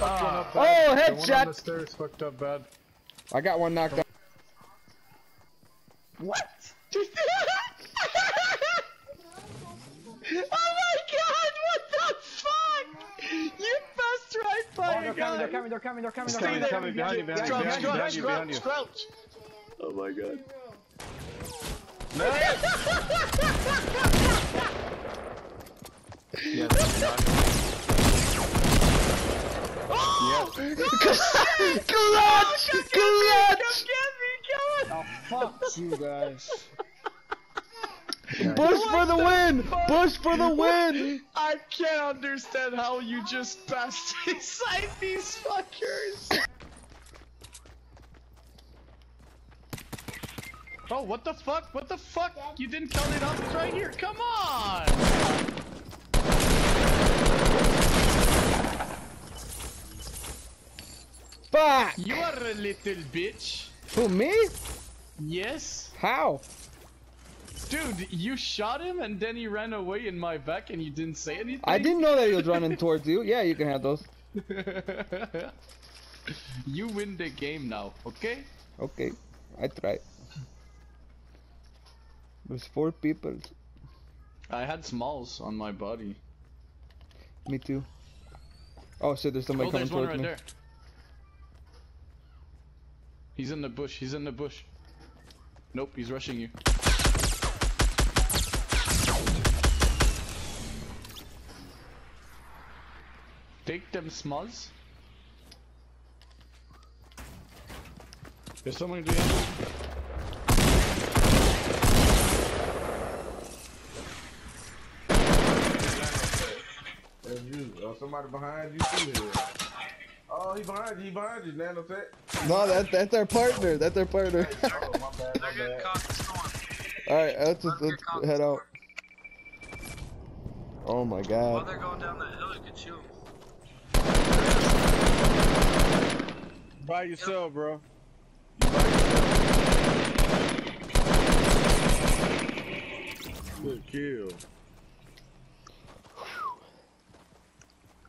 Oh, one on the headshot. stairs fucked up bad. I got one knocked out. What? oh my god, what the fuck? You passed right by Oh, they're coming, they're coming, they're coming, they're coming, Stay they're coming. there. coming behind you, behind you, Crouch, behind you, crouch, behind you, behind you. crouch, crouch. Oh my god. Yeah, that's not- Clutch! Clutch! Oh, fuck you guys. Bush for the win! Bush for the win! I can't understand how you just passed inside these fuckers. Oh, what the fuck? What the fuck? You didn't count it up. It's right here. Come on! Fuck! You are a little bitch. Who, me? Yes? How? Dude, you shot him and then he ran away in my back and you didn't say anything? I didn't know that he was running towards you. Yeah, you can have those. you win the game now, okay? Okay, I try. There's four people. I had smalls on my body. Me too. Oh shit, there's somebody oh, coming there's towards right me. there. He's in the bush. He's in the bush. Nope, he's rushing you. Take them smalls. There's someone behind you. That's you. Uh, somebody behind you too here. Oh, he behind you. He behind you. Nano set. No, that that's our partner. That's our partner. Oh, my bad. My They're getting bad. caught in the storm. All right, let's just Let them let's get caught in head out. Oh my While god. they're going down that hill, you can shoot them. By yourself, bro. Good kill.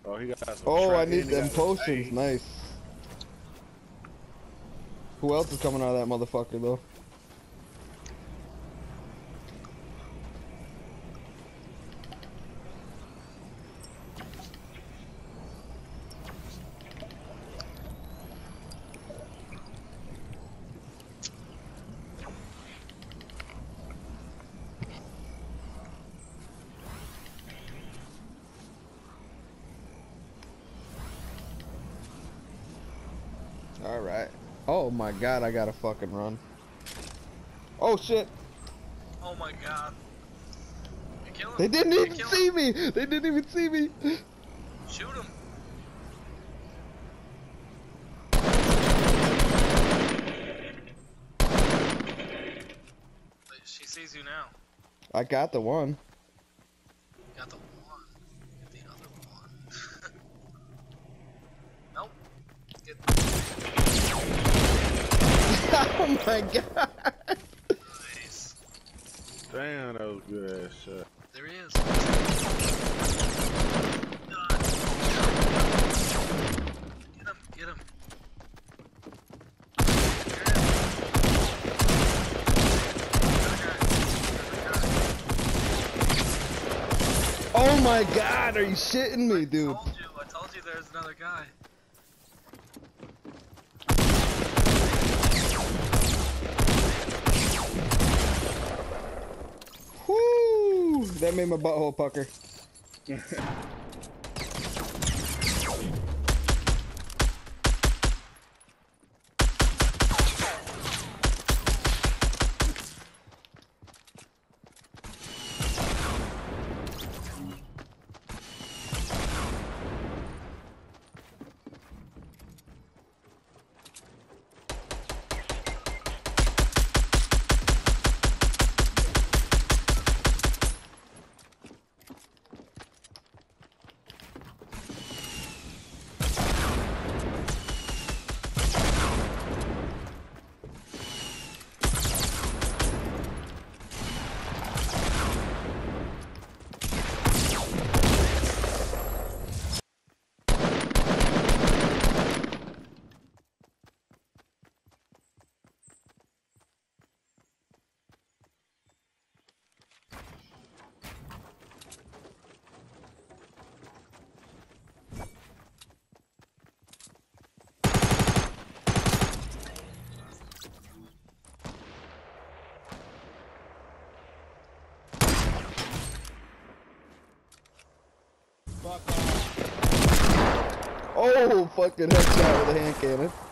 Oh, he got some Oh, I need and them potions. Nice. Who else is coming out of that motherfucker though? All right. Oh my god, I gotta fucking run. Oh shit! Oh my god. You kill him. They didn't even see him. me. They didn't even see me. Shoot him. She sees you now. I got the one. Got the one. Get the other one. nope. Get oh my god. nice. Damn, that was good ass shot. There he is. Get him, get him. Oh my god, are you shitting me, I dude? told you, I told you there's another guy. That made my butthole pucker. Oh, fucking headshot with a hand cannon.